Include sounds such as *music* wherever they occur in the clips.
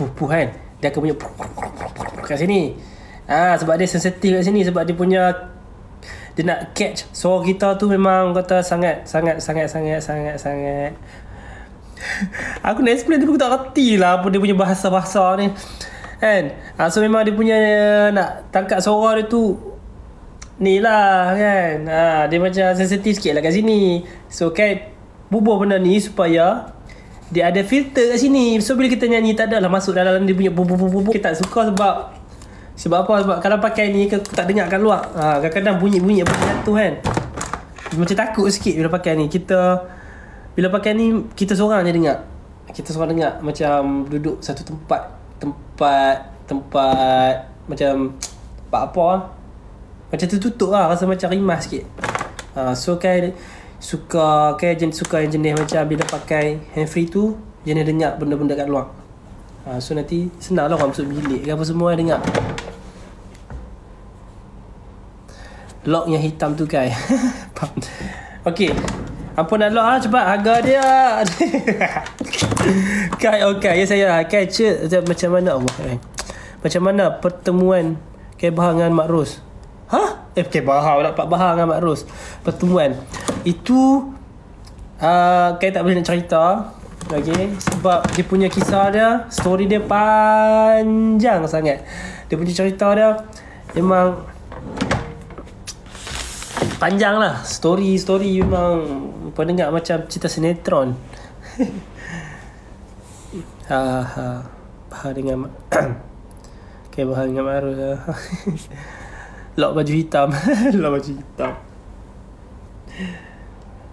puh puh kan dia akan puh, kat sini. Ah sebab dia sensitif kat sini sebab dia punya dia nak catch suara kita tu memang kata sangat sangat sangat sangat sangat sangat. Aku nak explain tu aku tak reti lah apa dia punya bahasa-bahasa ni. Kan? Ah, so memang dia punya nak tangkap suara dia tu ni lah kan? Ah, dia macam sensitif sikit lah kat sini. So kan bubuh benda ni supaya dia ada filter kat sini. So bila kita nyanyi tak adalah masuk dalam dia punya bubuh bubuh bubuh kita tak suka sebab sebab apa? Sebab kalau pakai ni aku tak dengar kat luar. Ha, kadang-kadang bunyi-bunyi apa tu kan? Macam takut sikit bila pakai ni. Kita bila pakai ni kita seorang je dengar. Kita seorang dengar macam duduk satu tempat tempat tempat macam tempat apa? Macam tertutup lah. Rasa macam rimas sikit. Ha, so kan suka kan jenis suka yang jenis macam bila pakai hand free tu jenis dengar benda-benda kat luar. Ha, so nanti senang lah orang masuk bilik ke apa semua dengar. Lock yang hitam tu kai. Okay apa nak lock lah cepat harga dia. *laughs* Kai okay. Ya saya Kai cik macam mana? Allah kai. Macam mana pertemuan Kai Bahar dengan Mak Ros? Ha? Eh Kai Bahar pula Pak Bahar dengan Mak Ros Pertemuan. Itu uh, Kai tak boleh nak cerita Okay Sebab dia punya kisah dia Story dia panjang sangat. Dia punya cerita dia Memang Panjang lah. Story Story memang Pendengar macam cerita sinetron. Ha *laughs* ha Bahar dengan Okay *coughs* Bahar dengan Marus *laughs* Lock baju hitam. *laughs* Lock baju hitam.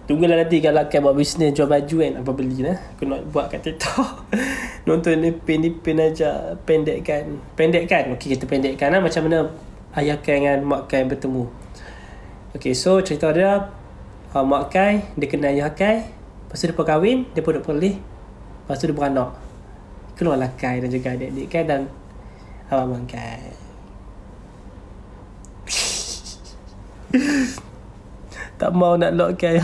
Tunggulah nanti kalau akan buat bisnes jual baju kan Apa beli lah. Aku nak buat kat TikTok. *laughs* Nonton ni pin aja Pendek kan Pendek kan Okay kita pendek kan lah. Macam mana Ayah Kai dengan Mak Kai bertemu. Okay so cerita dia uh, Mak Kai Dia kenal Ayah Kai Lepas tu dia pun kahwin Dia pun duduk perlih Lepas tu dia beranak. Keluarlah Kai dan juga adik-adik Kai dan Abang Kai *laughs* Tak mau nak lock Kai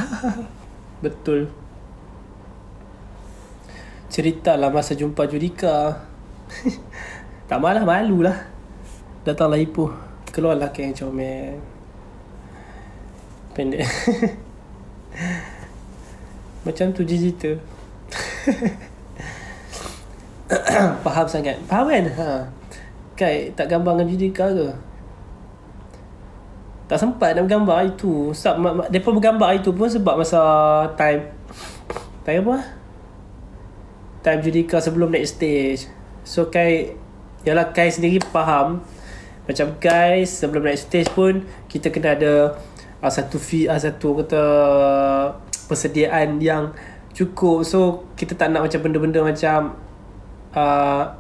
*laughs* Betul. Ceritalah masa jumpa Judika. *laughs* Tak malah malu lah. Datanglah Ipoh. Keluarlah Kai yang comel. Pendek. Macam tu je cerita. Faham sangat. Faham kan? Ha. Kai tak gambar dengan Judika ke tak sempat nak bergambar itu sebab mak, mak, Mereka bergambar itu pun sebab masa time Time apa? Time Judika sebelum next stage. So Kai Yalah Kai sendiri faham. Macam Kai sebelum next stage pun Kita kena ada uh, Satu fee uh, Satu kata Persediaan yang Cukup. So kita tak nak macam benda-benda macam uh,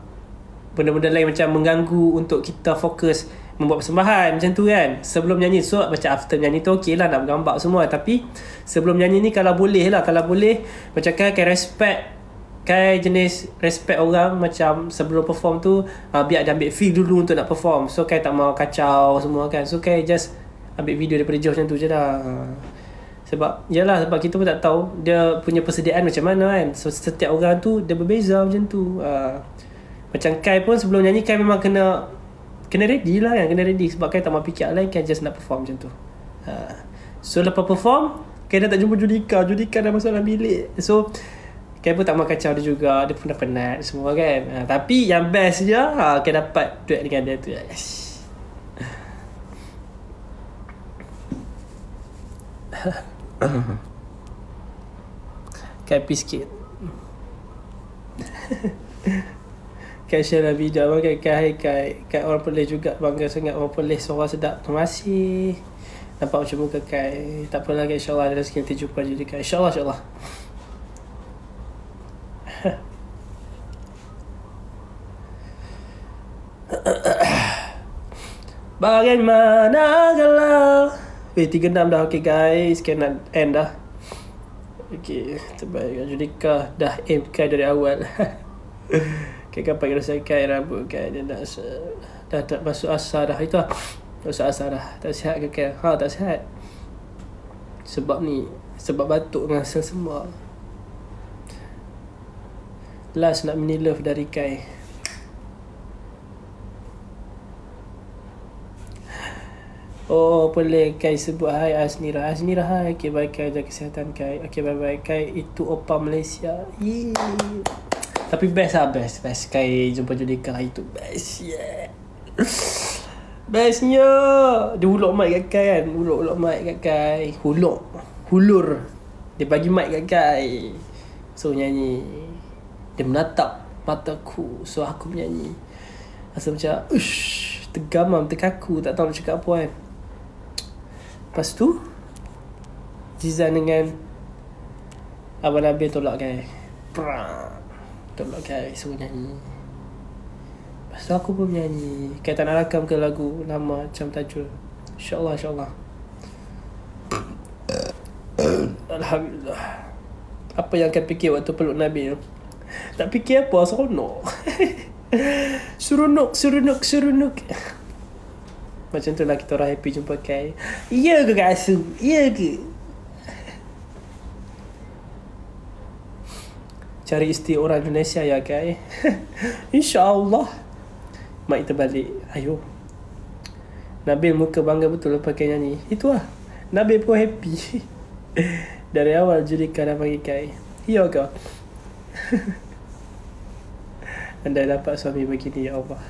Benda-benda lain macam mengganggu Untuk kita fokus membuat persembahan macam tu kan. Sebelum nyanyi so macam after nyanyi tu okey lah nak bergambar semua. Tapi sebelum nyanyi ni kalau boleh lah. Kalau boleh macam kan kan respect kan jenis respect orang macam sebelum perform tu uh, biar dia ambil feel dulu untuk nak perform. So kan tak mau kacau semua kan. So kan just ambil video daripada jauh macam tu je lah. Sebab yalah sebab kita pun tak tahu dia punya persediaan macam mana kan. So setiap orang tu dia berbeza macam tu. Uh, macam Kai pun sebelum nyanyi Kai memang kena kena ready lah kan kena ready. Sebab kan tak fikir lain kan just nak perform macam tu. Ha. so lepas perform kan dah tak jumpa Judika. Judika dah masuk dalam bilik. So kan pun tak mau kacau dia juga. Dia pun dah penat semua kan. Ha. tapi yang best je ha, kan dapat duet dengan dia tu. Yes. *coughs* kan happy sikit *laughs* Kai share lah video abang kai kai kai kai orang Perlis juga bangga sangat orang Perlis suara sedap. Terima kasih. Nampak macam muka kai. Tak apa lagi insya-Allah ada rezeki nanti jumpa jadi kai. Insya-Allah insya-Allah. *laughs* Bagaimana kalau Eh, tiga enam dah. Okay, guys. Sekian nak end dah. Okay, terbaik. Judika dah aim kai dari awal. *laughs* Kek pagi rasa kai kaya rambut kaya dia nak dah tak masuk asar dah. Itu lah. masuk asar dah. Tak sihat ke kaya ha tak sihat. Sebab ni sebab batuk dengan semua. Last nak mini love dari kai. Oh, boleh Kai sebut Hai Asnira. Asnira, hai. Okay, bye Kai. Jaga kesihatan Kai. Okay, bye-bye Kai, itu Opa Malaysia. Yeay tapi best lah best. Best Kai jumpa Judika Itu best Yeah. Bestnya Dia huluk mic kat Kai kan. Huluk-huluk mic kat Kai Huluk. Hulur. Dia bagi mic kat Kai So nyanyi. Dia menatap mataku. So aku menyanyi. Rasa macam Ush Tergamam Terkaku. Tak tahu nak cakap apa kan Lepas tu Zizan dengan Abang Nabil tolak Kai Prang Tolak Kai Suruh nyanyi. Lepas tu aku pun menyanyi Kai tak nak rakam ke lagu Lama macam tajuk InsyaAllah InsyaAllah. Alhamdulillah. Apa yang kau fikir waktu peluk Nabil Tak fikir apa Seronok. *laughs* Seronok Seronok Seronok. Macam tu lah kita orang happy jumpa Kai Ya ke Kak Asu? Ya ke? Cari isteri orang Indonesia ya Kai *laughs* InsyaAllah. Mak kita balik Ayo. Nabil muka bangga betul lepas Kai nyanyi. Itu lah. Nabil pun happy. *laughs* Dari awal Judika dah panggil Kai. Ya ke? *laughs* Anda dapat suami begini ya Allah.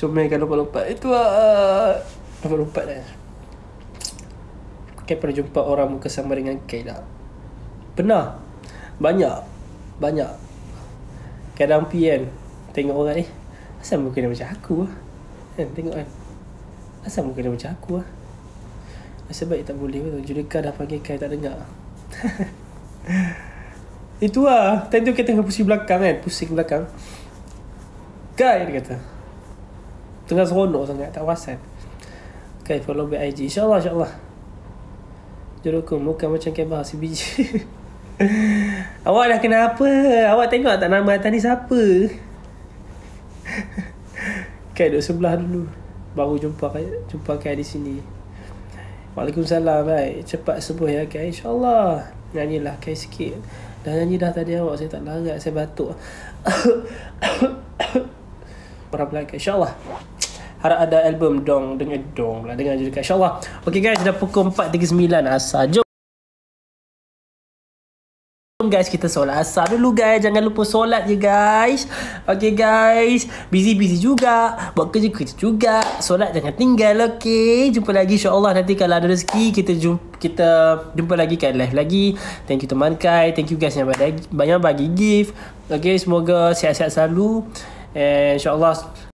Comel kan lompat-lompat Itu lah Lompat-lompat dah. Kai pernah jumpa orang muka sama dengan Kai tak? Pernah Banyak. Banyak. Kadang pi kan Tengok orang ni Asal muka dia macam aku lah Kan tengok kan. Asal muka dia macam aku lah Nasib baik tak boleh. Pun Judika dah panggil Kai tak dengar. *laughs* Itu lah. Time tu kita tengah pusing belakang kan Pusing belakang. Kai dia kata. Tengah seronok sangat Tak perasan. Okay follow back IG InsyaAllah insyaAllah. Jodohku muka macam kebah si biji *laughs* *laughs* Awak dah kenapa Awak tengok tak nama atas ni siapa? *laughs* Kai duduk sebelah dulu. Baru jumpa jumpa Kai di sini. Waalaikumsalam baik Cepat sembuh ya Kai. InsyaAllah. Nyanyilah Kai sikit. Dah nyanyi dah tadi awak. Saya tak larat Saya batuk. *coughs* Orang Melaka InsyaAllah. Harap ada album Dong Dengan Dong lah Dengar juga InsyaAllah. Okay guys Dah pukul 4.39 Asal Jom guys kita solat asar dulu guys. Jangan lupa solat je guys. Okay guys. Busy busy juga. Buat kerja kerja juga. Solat jangan tinggal okay jumpa lagi insyaallah nanti kalau ada rezeki kita jumpa kita jumpa lagi kan live lagi. Thank you teman kai. Thank you guys yang banyak, bagi gift. Okay semoga sihat-sihat selalu. And insyaallah